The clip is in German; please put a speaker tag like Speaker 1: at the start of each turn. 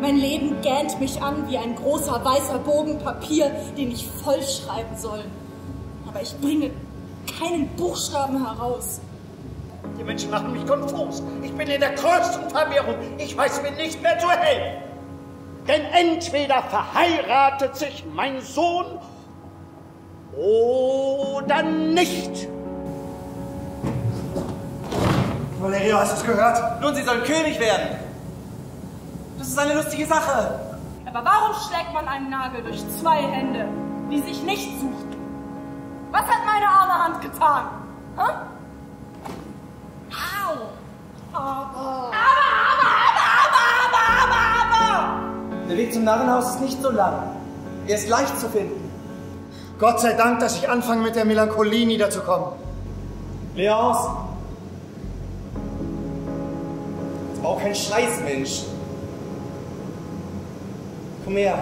Speaker 1: Mein Leben gähnt mich an wie ein großer weißer Bogen Papier, den ich vollschreiben soll. Aber ich bringe keinen Buchstaben heraus.
Speaker 2: Die Menschen machen mich konfus. Ich bin in der größten Verwirrung. Ich weiß mir nicht mehr zu helfen. Denn entweder verheiratet sich mein Sohn oder nicht.
Speaker 3: Valerio, hast du es gehört?
Speaker 4: Nun, sie sollen König werden. Das ist eine lustige Sache.
Speaker 1: Aber warum schlägt man einen Nagel durch zwei Hände, die sich nicht suchten? Was hat meine arme Hand getan? Huh? Au! Aber. Aber, aber, aber, aber, aber, aber!
Speaker 4: Der Weg zum Narrenhaus ist nicht so lang. Er ist leicht zu finden.
Speaker 3: Gott sei Dank, dass ich anfange, mit der Melancholie niederzukommen.
Speaker 4: Leonce! Jetzt bau kein Scheiß, Mensch. 没呀